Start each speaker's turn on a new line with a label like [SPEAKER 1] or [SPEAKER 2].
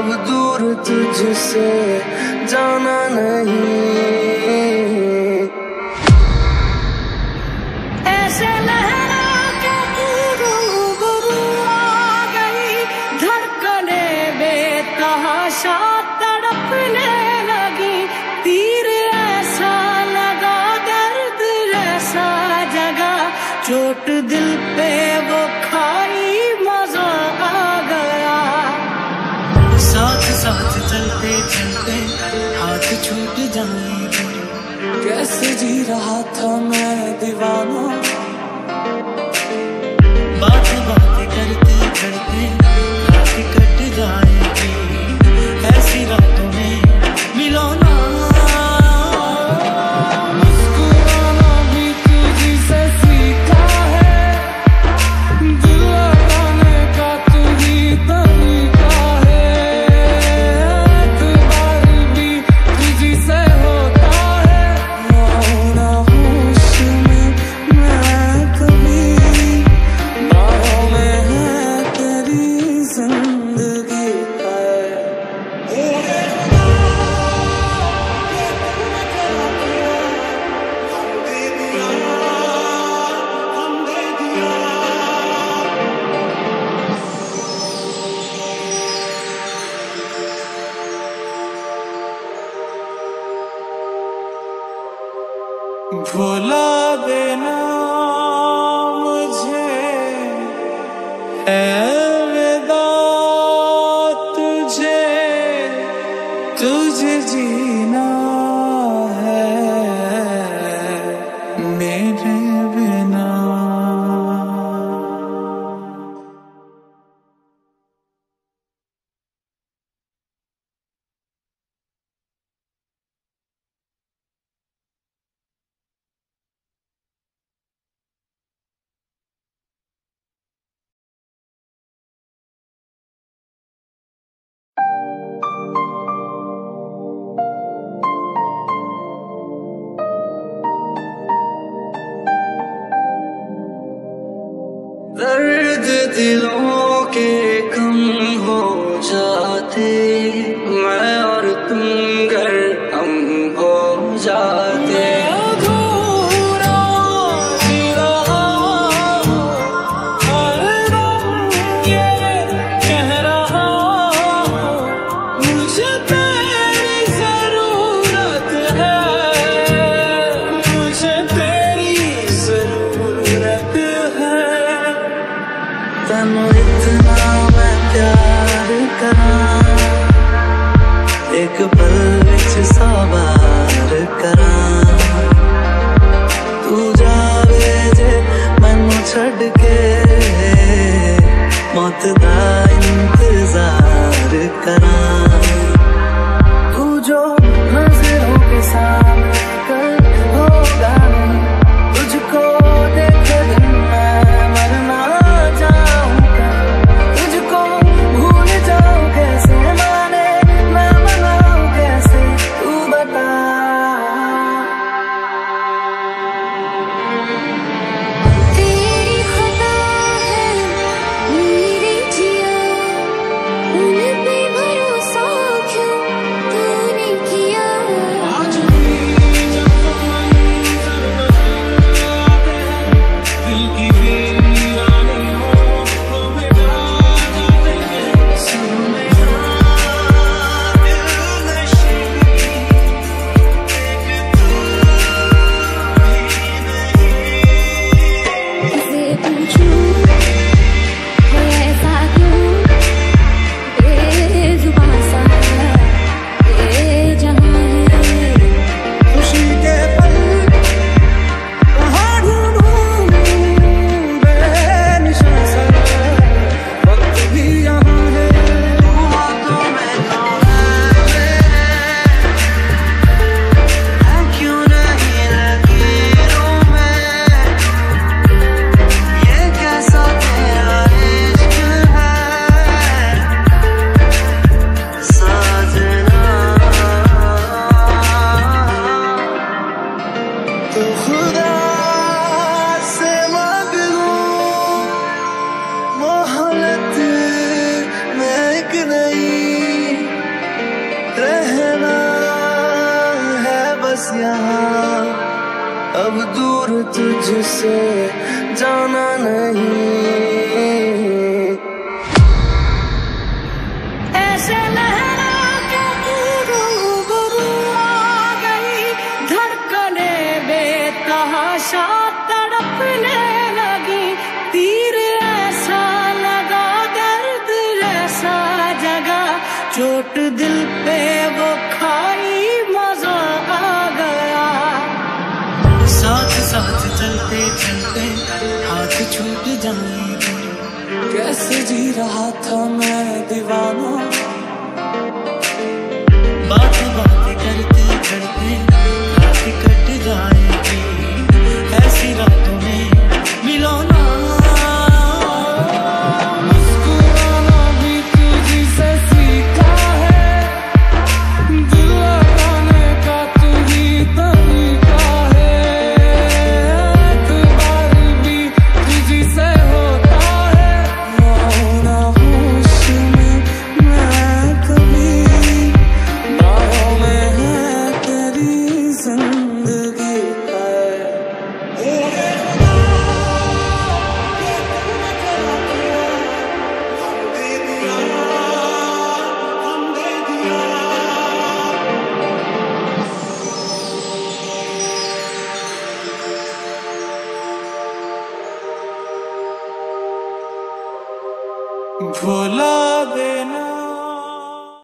[SPEAKER 1] अब दूर तुझसे जाना नहीं।
[SPEAKER 2] गई धड़कने तड़पने लगी। तीर ऐसा लगा, दर्द ऐसा जगा। चोट दिल पे वो खाई
[SPEAKER 1] चलते चलते हाथ छूट जाएँगे कैसे जी रहा था मैं दीवाना? बात बात करते करते হবে না दिलों के कम हो जाते मैं और तुम ਇੱਕ ਪਲ ਵਿੱਚ ਸਵਾਰ ਕਰਾਂ ਤੂੰ ਜਾਵੇ ਜੇ ਮੈਨੂੰ ਛੱਡ ਕੇ ਮੌਤ ਦਾ ਇੰਤਜ਼ਾਰ ਕਰਾਂ यहाँ अब दूर तुझसे जाना नहीं। हाथ छूट जाए कैसे जी रहा था मैं दीवाना